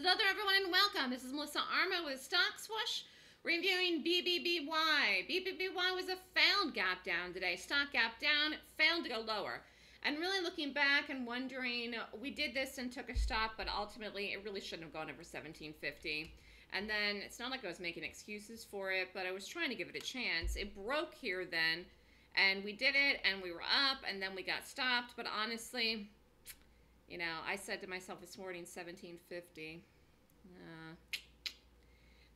Hello there, everyone, and welcome. This is Melissa Armo with Stock Swoosh, reviewing BBBY. BBBY was a failed gap down today. Stock gap down, failed to go lower. And really looking back and wondering, we did this and took a stop, but ultimately it really shouldn't have gone over 1750. And then it's not like I was making excuses for it, but I was trying to give it a chance. It broke here then, and we did it, and we were up, and then we got stopped. But honestly, you know, I said to myself this morning, 1750. Uh,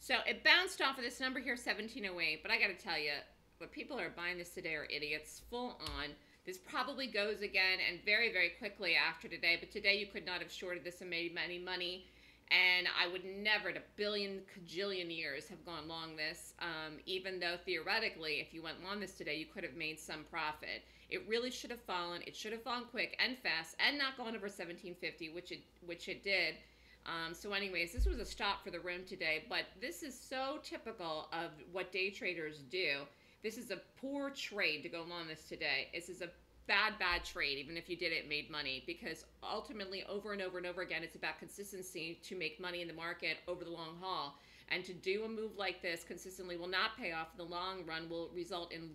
so it bounced off of this number here, 1708. But I got to tell you, what people are buying this today are idiots, full on. This probably goes again and very, very quickly after today. But today you could not have shorted this and made any money. And I would never in a billion cajillion years have gone long this, um, even though theoretically, if you went long this today, you could have made some profit. It really should have fallen. It should have fallen quick and fast and not gone over 1750, which it which it did. Um, so, anyways, this was a stop for the room today, but this is so typical of what day traders do. This is a poor trade to go long this today. This is a bad, bad trade, even if you did it made money, because ultimately, over and over and over again, it's about consistency to make money in the market over the long haul. And to do a move like this consistently will not pay off in the long run, will result in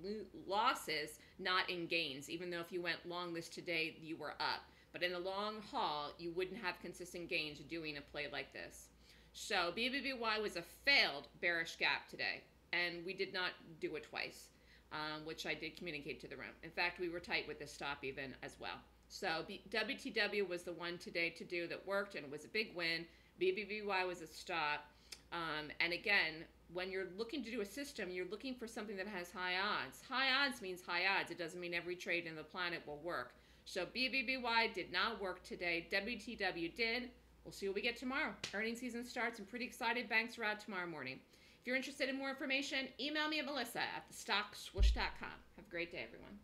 losses, not in gains. Even though if you went long this today, you were up. But in the long haul, you wouldn't have consistent gains doing a play like this. So BBBY was a failed bearish gap today, and we did not do it twice, um, which I did communicate to the room. In fact, we were tight with the stop even as well. So B WTW was the one today to do that worked, and was a big win. BBBY was a stop. Um, and again, when you're looking to do a system, you're looking for something that has high odds. High odds means high odds. It doesn't mean every trade in the planet will work. So BBBY did not work today. WTW did. We'll see what we get tomorrow. Earnings season starts. I'm pretty excited. Banks are out tomorrow morning. If you're interested in more information, email me at melissa at thestockswoosh.com. Have a great day, everyone.